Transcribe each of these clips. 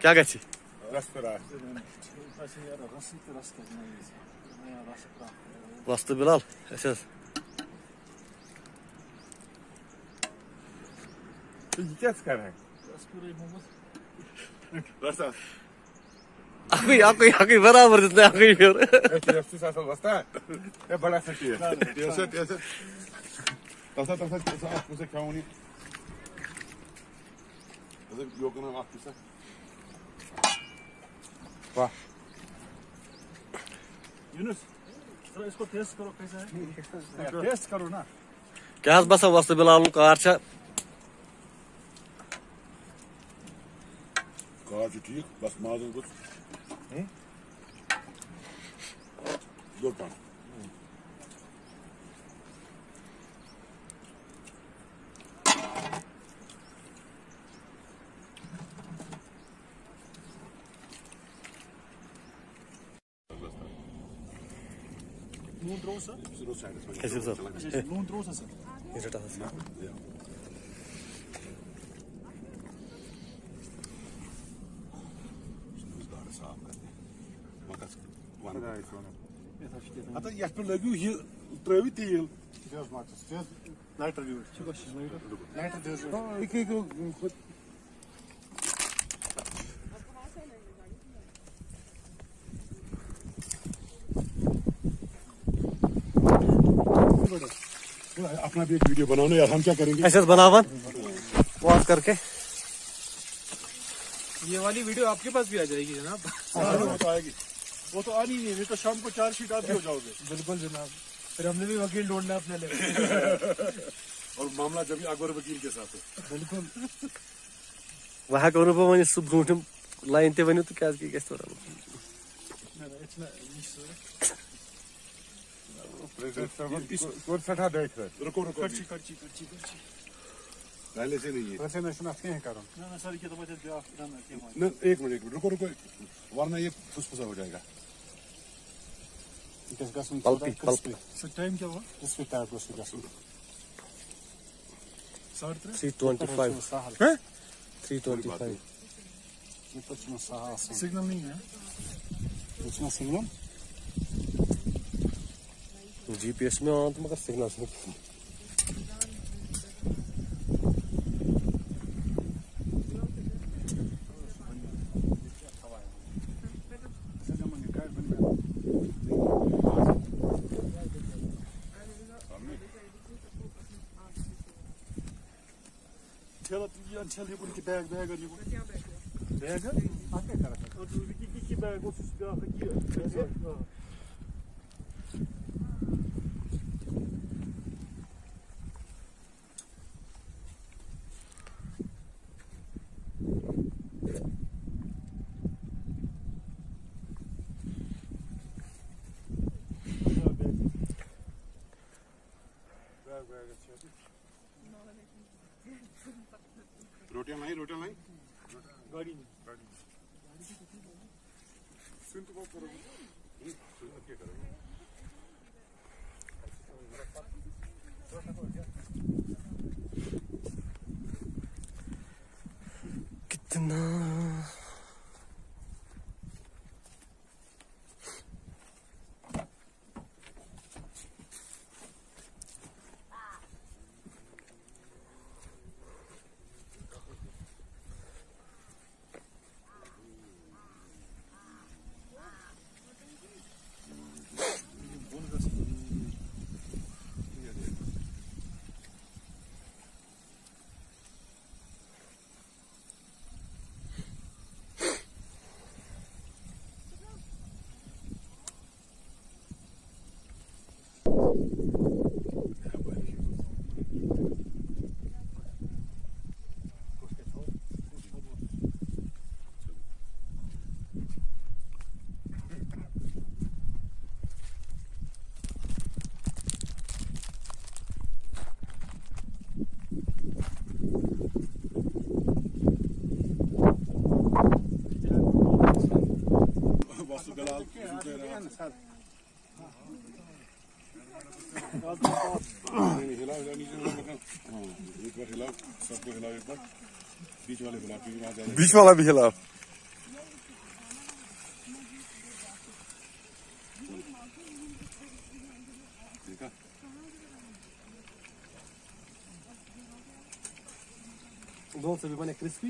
क्या गछि Respirar. Bastı Bilal. Esas. Gideceğiz kare. Rasa. Akı akı akı beraber dedi akı yiyor. Peki yapsın sen basta. Ya bana satıyor. Diyorsa diyorsa. Tasa tasa tasa atmışsa kavuni. Tasa yokuna atmışsa. Bak. Yunus. Sıra isko test karo kaysa. Test karo na. Gaz basa vasta bilalım karça. Karşı tüyük bas mağdur kut. Dur bana. rosa? Is het zo? Is het blond roze? Is het dat? Ja. Hatta yakınla bu yıl trevi değil. Söz maçı, söz nerede diyor? Çok aşırı. Nerede diyor? İki gün अपना भी एक video बनाओ यार हम क्या करेंगे? Esas बनावन wash करके। ये वाली वीडियो आपके पास भी आ जाएगी जनाब। वो तो आएगी। वो तो आनी नहीं है तो शाम को चार शीट आप भी हो जाओगे। बिल्कुल जनाब। फिर हमने भी वकील ढूंढना अपने लिए। और मामला जब अकबर वकील के साथ हो। बिल्कुल। वहाँ कौन पे वनी सु ब्रूठम लाइन ते वनी तो क्या एक मिनट एक मिनट रुको रुको वरना ये फुसफुसा हो जाएगा। किस का सुन पल्पी पल्पी। सर टाइम क्या हुआ? इसके टायर को सीधा सुन? साढ़े तीन 325 साहल 325 ये कुछ में साहल सिग्नल नहीं है। Signal GPS면 또 막았어 나서. çeliyor bunu ki bag bag alıyor. Bag? Hakkı karakter. Ki bag o süsü daha hakkı. रोटियां लाई रोटियां लाई गाड़ी में सुन तो बहुत बीच वाला भी हिलाओ ठीक सभी बने क्रिस्पी।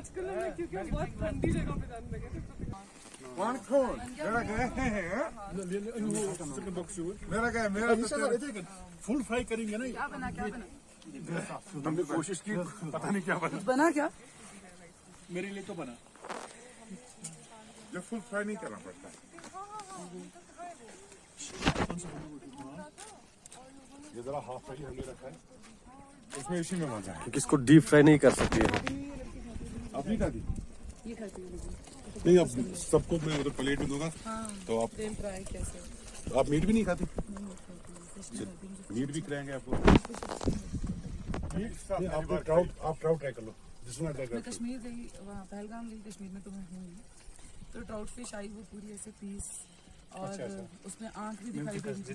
आजकल हमने क्योंकि हम बहुत ठंडी जगह पे जाने लगे थे। तो वन खोल मेरा गए मेरा गए मेरा तो फुल फ्राई करेंगे ना क्या बना क्या बना? हमने कोशिश की पता नहीं क्या बना। बना क्या? मेरे लिए तो बना। ये फुल फ्राई नहीं करना पड़ता। ये जरा हाफ़ फ्राई हमने रखा है। इसमें इसी में मज़ा है। क्योंकि इसको डीप फ्राई नहीं कर सकती है। नहीं खाती ये खाती हूँ नहीं अब सबको मैं उधर प्लेट में दूँगा। तो आप कैसे। आप मीट भी नहीं खाती? मीट भी खिलाएँगे आपको। आप ट्राउट आप ट्राउट ट्राई कर लो जिसमें ट्राई मैं कश्मीर गई वहाँ पहलगाम गई कश्मीर में तो मैं हुई तो ट्राउट फ़िश आई वो पूरी ऐसे पीस और उसमें आँख भी दिखाई दे रही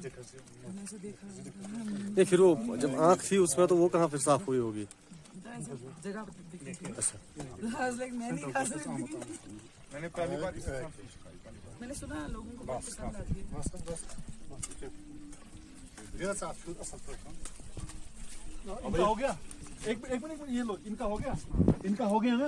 थी फिर वो जब आँख थी उसमें तो वो कहाँ फिर साफ़ हुई होगी? मैंने पहली बार। मैंने सुना लोगों को है गया एक एक मिनट ये लो इनका हो गया इनका हो गया ना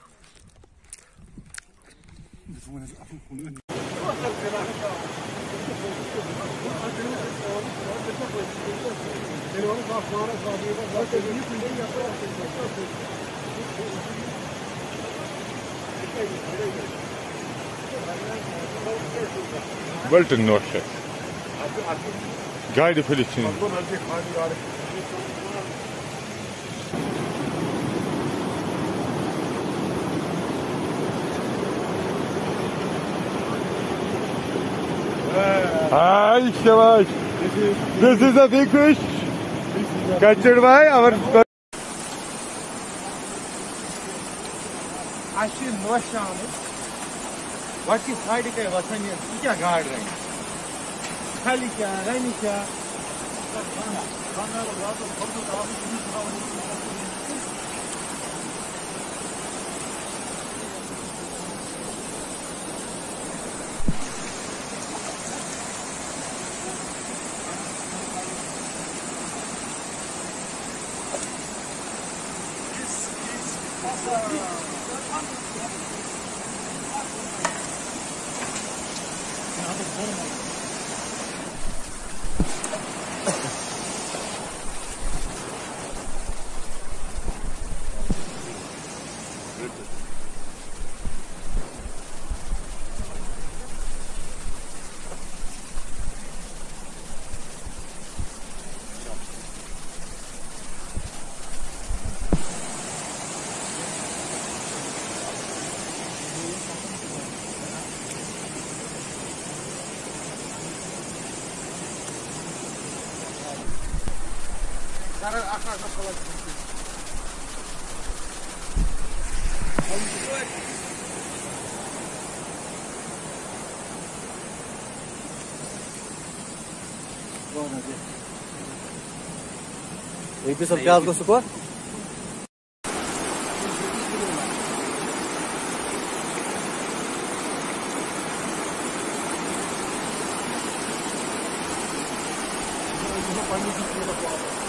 Welton Norfolk. Gayri Filistin. Hi, Shabash. This is a big fish. Captured by our अशी नोश आमत वटी साइड के वसन ये क्या गाड़ रहे हैं? The. atrás da palestra. यही पे सब प्याज को सुखो पंडित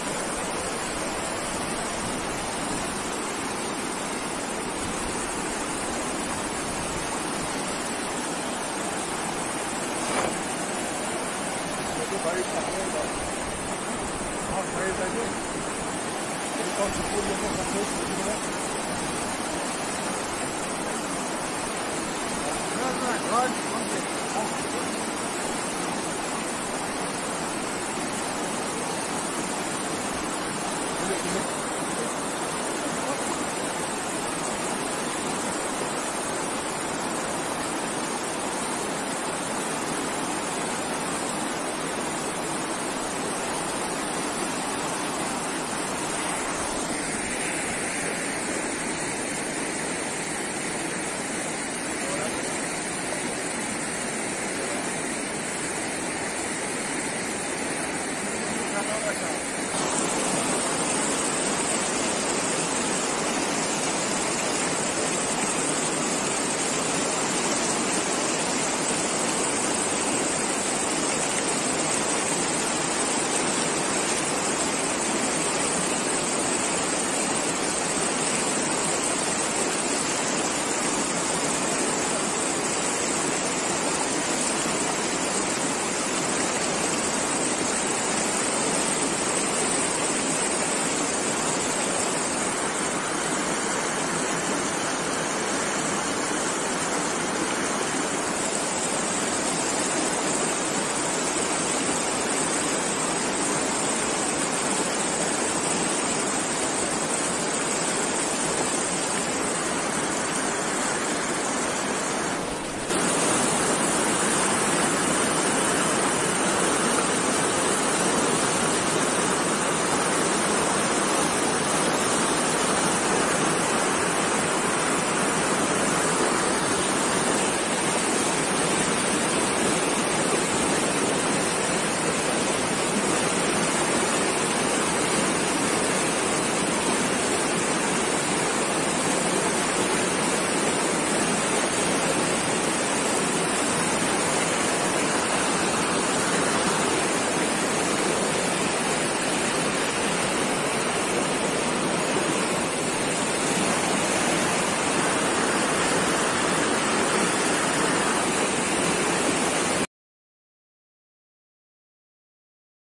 Thank you.